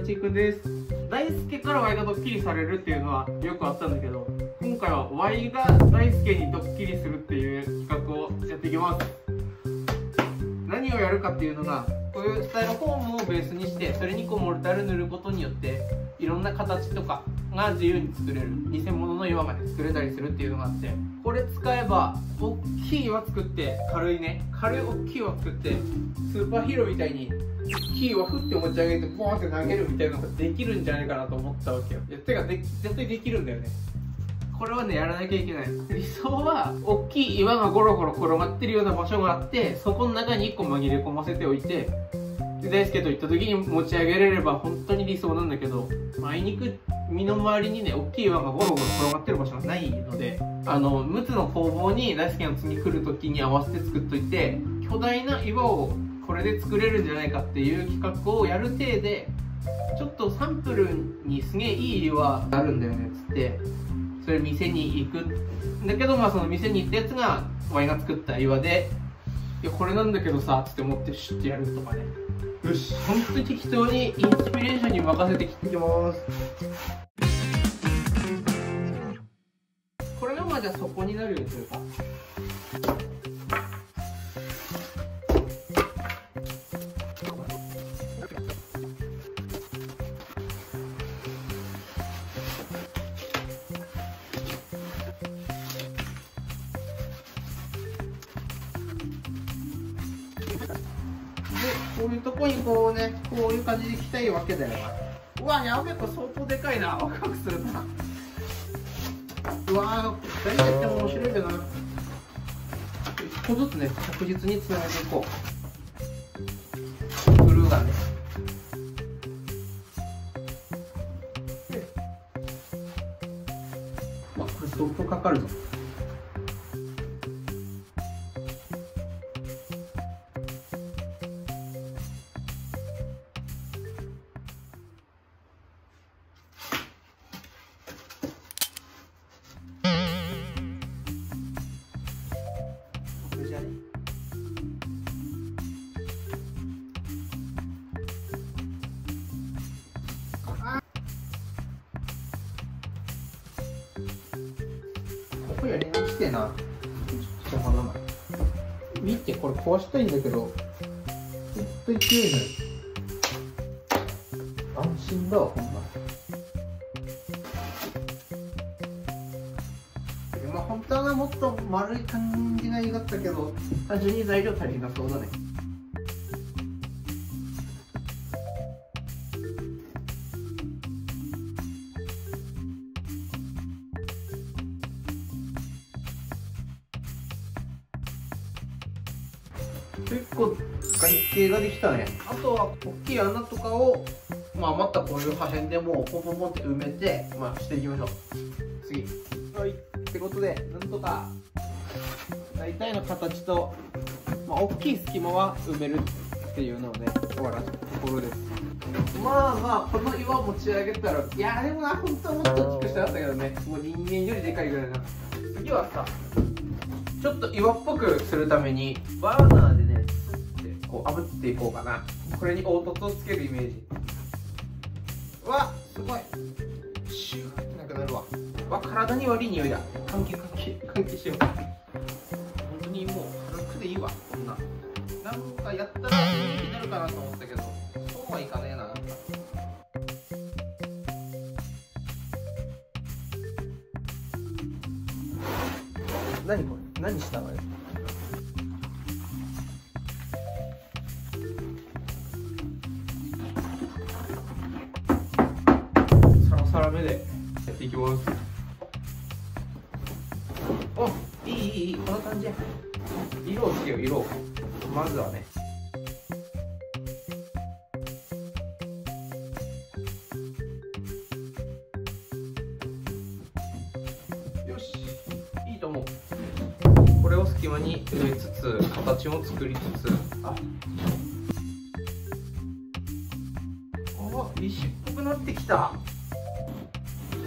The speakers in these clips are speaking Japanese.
なちいくんです。大輔から Y がドッキリされるっていうのはよくあったんだけど今回は Y が大輔にドッキリするっていう企画をやっていきます。何をやるかっていうのがこういうスタイルフォームをベースにしてそれにこうモルタル塗ることによっていろんな形とかが自由に作れる。偽物の岩まで作れたりするっていうのがあってこれ使えば大きい岩作って軽いね。軽い大きい岩作ってスーパーヒーローみたいに大きい岩振って持ち上げてボーンって投げるみたいなのができるんじゃないかなと思ったわけよ。いやてかで絶対できるんだよね。これはねやらなきゃいけない。理想は大きい岩がゴロゴロ転がってるような場所があってそこの中に1個紛れ込ませておいてで大輔と行った時に持ち上げれれば本当に理想なんだけどあいにく身の回りにね大きい岩がゴロゴロ転がってる場所がないのであの陸奥の工房に大輔の次来る時に合わせて作っといて巨大な岩をこれで作れるんじゃないかっていう企画をやる体でちょっとサンプルにすげえいい岩があるんだよねっつってそれ店に行く。んだけどまあその店に行ったやつがワイが作った岩でいやこれなんだけどさつって思ってシュッてやるとかね。よし。本当に適当にインスピレーションに任せて切っていきます。これがまあじゃあ底になるようにするかこういうとこにこうねこういう感じで行きたいわけだようわやべえこれ相当でかいな。ワクワクするな。うわ2人でやっても面白いけどな。一個ずつね確実につなげていこう。グルーガンでまあこれ相当かかるぞ。これじゃねここやり直してな。ちょっとまだ見てこれ壊したいんだけど。ほんと勢いない。安心だわほんま。はもっと丸い感じが良かったけど単純に材料足りなそうだね。結構外形ができたね。あとは大きい穴とかをまあ余ったこういう破片でもうポンポンポンって埋めてまあしていきましょう。次。はい。ってことでなんとか大体の形と、まあ、大きい隙間は埋めるっていうのをね終わらせたところです。まあまあこの岩持ち上げたらいやでもな本当はもっと大きくしたかったけどね。もう人間よりでかいぐらいな。次はさちょっと岩っぽくするためにバーナーでねこう炙っていこうかな。これに凹凸をつけるイメージ。わすごい。シューってなくなるわ。わ体に悪い匂いだ。換気換気換気しよう。本当にもう軽くでいいわ。こんな。なんかやったら人気になるかなと思ったけどそうはいかねえな。なんか何これ？何したの？よサラサラ目でやっていきます。いいいいいいこの感じや。色をつけよう色を。まずはね。よしいいと思う。これを隙間に植えつつ形を作りつつ。ああ石っぽくなってきた。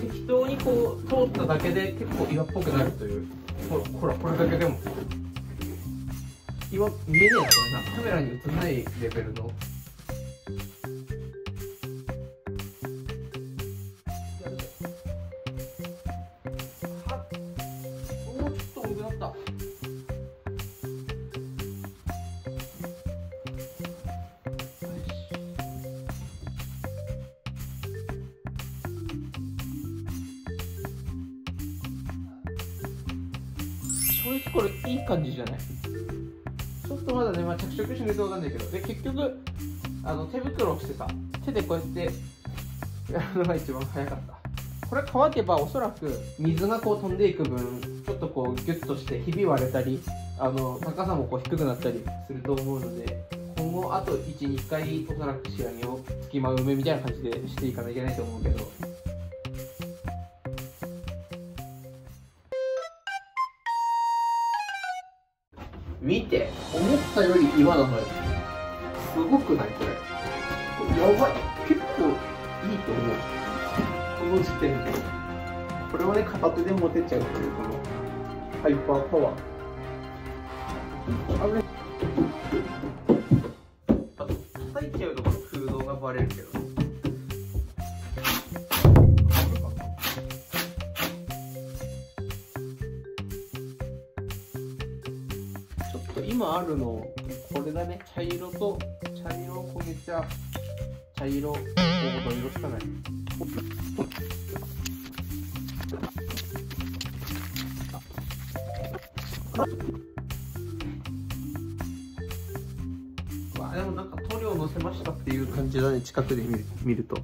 適当にこう通っただけで結構岩っぽくなるという。ほらほらこれだけでも。今見えないこれなカメラに映らないレベルの。正直これいい感じじゃない？ちょっとまだね、まあ、着色しないとわかんないけど。で結局あの手袋をしてさ手でこうやってやるのが一番早かった。これ乾けばおそらく水がこう飛んでいく分ちょっとこうギュッとしてひび割れたりあの高さもこう低くなったりすると思うので今後あと12回おそらく仕上げを隙間埋めみたいな感じでしていかなきゃいけないと思うけど。見て思ったより岩なのよすごくない。これ。やばい。結構いいと思う。この時点で。これをね片手で。持てちゃうというこのハイパーパワーあれあと叩いちゃうとこの空洞がバレるけどるのこれだね。茶色と茶色焦げ茶茶色黄土色しかない。わあでもなんか塗料乗せましたっていう感じだね近くで見る見ると。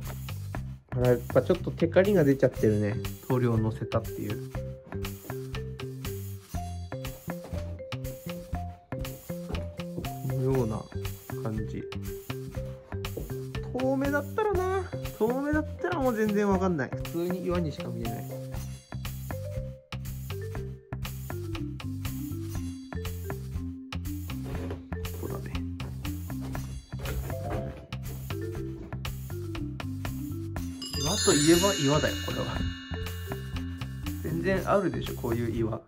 あらやっぱちょっとテカリが出ちゃってるね。塗料乗せたっていう然わかんない。普通に岩にしか見えない。そうだね。岩といえば岩だよこれは。全然あるでしょこういう岩。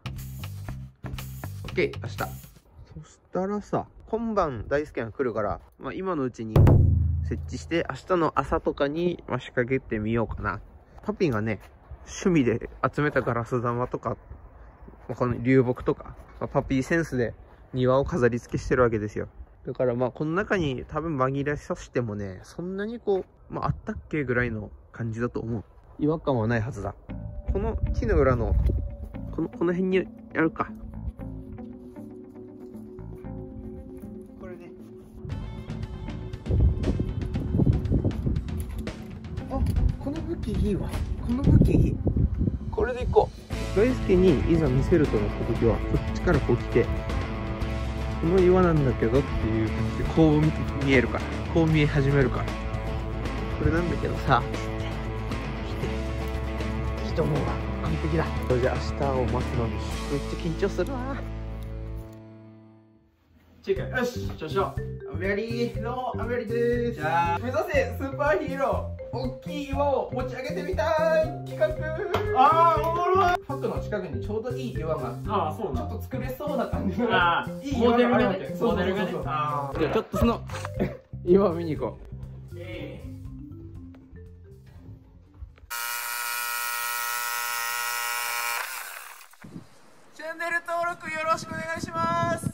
OK 明日。そしたらさ今晩大輔が来るから、まあ、今のうちに設置して明日の朝とかに、ま、仕掛けてみようかな。パピがね趣味で集めたガラス玉とか、まこの流木とか、まパピーセンスで庭を飾り付けしてるわけですよ。だからまあこの中に多分紛れさせてもねそんなにこう、まあ、あったっけぐらいの感じだと思う。違和感はないはずだ。この木の裏のこのこの辺にやるか。武器いいわ。この武器いい。これでいこう。大輔にいざ見せるとなった時はこっちからこう来てこの岩なんだけどっていう感じでこう見えるからこう見え始めるから。これなんだけどさ来て。来て。いいと思うわ完璧だ。それで明日を待つのにめっちゃ緊張するなチェック。よし調子を。アメリーどうもアメリです。じゃあ。目指せスーパーヒーロー。大きい岩を持ち上げてみたい。企画。あーおもろい。ファックの近くにちょうどいい岩がああそうなちょっと作れそうな感じのああいい岩モデルがね。モデルがね。じゃあちょっとその岩を見に行こう。えチャンネル登録よろしくお願いします